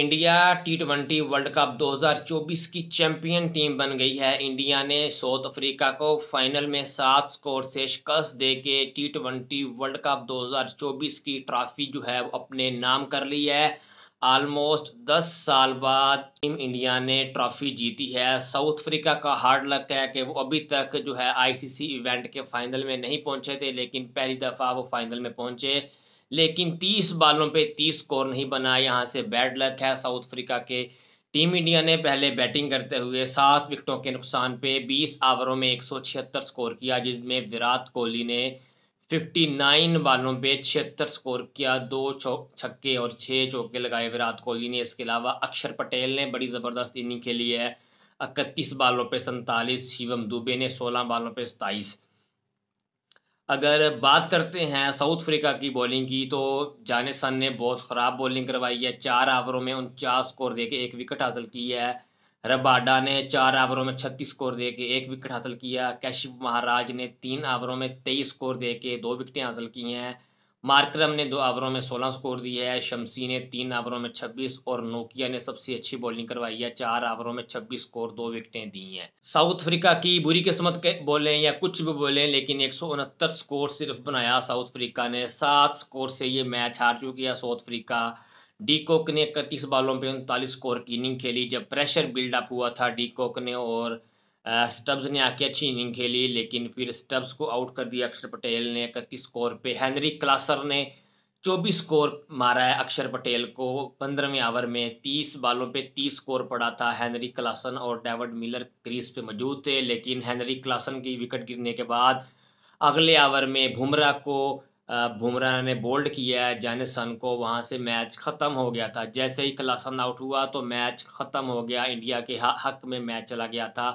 India T twenty world cup دو ہزار چوبیس کی چیمپئن ٹیم بن گئی ہے۔ انڈیا نے ساؤتھ افریقہ کو فائنل میں سات سکور سے شکست دے کے ٹی ٹوینٹی ورلڈ کپ دو ہزار چوبیس کی ٹرافی جو ہے وہ اپنے نام کر لی ہے۔ آلموسٹ دس سال بعد ٹیم انڈیا نے ٹرافی جیتی ہے۔ ساؤتھ افریقہ کا ہارڈ لک ہے کہ وہ ابھی تک جو ہے آئی سی سی ایونٹ کے فائنل میں نہیں پہنچے تھے، لیکن پہلی دفعہ وہ فائنل میں پہنچے۔ لیکن تیس بالوں پہ تیس سکور نہیں بنا، یہاں سے بیڈ لک ہے۔ ساؤتھ افریقہ کے ٹیم انڈیا نے پہلے بیٹنگ کرتے ہوئے سات وکٹوں کے نقصان پہ بیس آوروں میں ایک سو چھہتر سکور کیا، جس میں وراٹ کوہلی نے ففٹی نائن بالوں پہ چھہتر سکور کیا۔ دو چھکے اور چھ چوکے لگائے وراٹ کوہلی نے۔ اس کے علاوہ اکشر پٹیل نے بڑی زبردست اننگ کھیلی ہے۔ اکتیس بالوں پہ سنتالیس، شیوم دوبے نے سولہ بالوں پہ ستائیس۔ اگر بات کرتے ہیں ساؤتھ افریقہ کی بولنگ کی، تو جانے سن نے بہت خراب بولنگ کروائی ہے۔ چار آوروں میں انچاس سکور دے کے ایک وکٹ حاصل کی ہے۔ رباڈا نے چار آوروں میں چھتیس سکور دے کے ایک وکٹ حاصل کیا کیشف مہاراج نے تین آوروں میں تیئیس سکور دے کے دو وکٹیں حاصل کی ہیں۔ مارکرم نے دو آوروں میں سولہ سکور دی ہے، شمسی نے تین آوروں میں چھبیس اور نوکیا نے سب سے اچھی بولنگ کروائی ہے، چار آوروں میں چھبیس سکور، دو وکٹیں دی ہیں۔ ساؤتھ افریقہ کی بری قسمت بولیں یا کچھ بھی بولیں لیکن ایک سو انہتر سکور صرف بنایا ساؤتھ افریقہ نے۔ سات سکور سے یہ میچ ہار چکی ہے ساؤتھ افریقہ۔ ڈی کوک نے اکتیس بالوں پہ انتالیس سکور کی اننگ کھیلی، جب پریشر بلڈ اپ ہوا تھا ڈی کوک نے اور سٹبز نے آ کے اچھی اننگ کھیلی، لیکن پھر سٹبز کو آؤٹ کر دیا۔ اکشر پٹیل نے اکتیس سکور پہ۔ ہینری کلاسر نے چوبیس سکور مارا ہے اکشر پٹیل کو۔ پندرہویں آور میں تیس بالوں پہ تیس سکور پڑا تھا۔ ہینری کلاسن اور ڈیوڈ ملر کریس پہ موجود تھے، لیکن ہینری کلاسن کی وکٹ گرنے کے بعد اگلے آور میں بھمرہ کو بھمرہ نے بولڈ کیا ہے۔ جانسن کو وہاں سے میچ ختم ہو گیا تھا۔ جیسے ہی کلاسن آؤٹ ہوا تو میچ ختم ہو گیا۔ انڈیا کے حق میں میچ چلا گیا تھا۔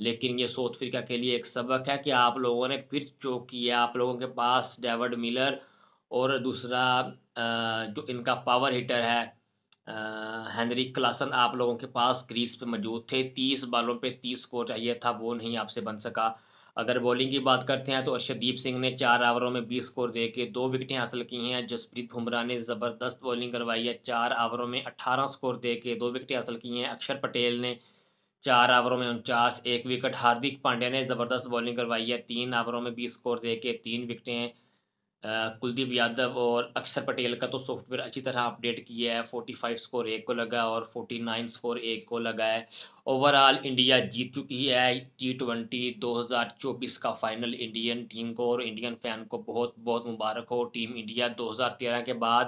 لیکن یہ ساؤتھ افریقہ کے لیے ایک سبق ہے کہ آپ لوگوں نے پھر چوک کیا آپ لوگوں کے پاس ڈیوڈ ملر اور دوسرا جو ان کا پاور ہیٹر ہے ہینری کلاسن، آپ لوگوں کے پاس کریس پہ موجود تھے۔ تیس بالوں پہ تیس سکور چاہیے تھا، وہ نہیں آپ سے بن سکا۔ اگر بولنگ کی بات کرتے ہیں تو ارشدیپ سنگھ نے چار آوروں میں بیس سکور دے کے دو وکٹیں حاصل کی ہیں۔ جسپریت بمراہ نے زبردست بولنگ کروائی ہے، چار آوروں میں اٹھارہ سکور دے کے دو وکٹیں حاصل کی ہیں۔ اکشر پٹیل نے چار آوروں میں انچاس، ایک وکٹ۔ ہاردک پانڈیا نے زبردست بولنگ کروائی ہے۔ تین آوروں میں بیس سکور دے کے تین وکٹیں کلدیپ یادو اور اکشر پٹیل کا تو سافٹ ویئر اچھی طرح اپڈیٹ کیا ہے۔ فورٹی فائیو سکور، ایک کو لگا اور فورٹی نائن سکور، ایک کو لگا ہے۔ اوور آل انڈیا جیت چکی ہے۔ ٹی ٹوینٹی دو ہزار چوبیس کا فائنل انڈین ٹیم کو اور انڈین فین کو بہت بہت مبارک ہو۔ ٹیم انڈیا دو ہزار تیرہ کے بعد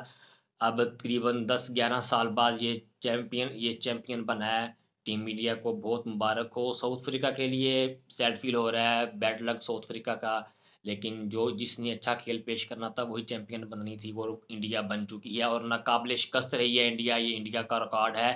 اب تقریباً دس گیارہ سال بعد یہ چیمپئن یہ چیمپئن بنا ہے۔ ٹیم انڈیا کو بہت مبارک ہو۔ ساؤتھ افریقہ کے لیے سیڈ فیل ہو رہا ہے، بیڈ لک ساؤتھ افریقہ کا۔ لیکن جو جس نے اچھا کھیل پیش کرنا تھا، وہی چیمپئن بننی تھی۔ وہ انڈیا بن چکی ہے اور ناقابل شکست رہی ہے انڈیا۔ یہ انڈیا کا ریکارڈ ہے۔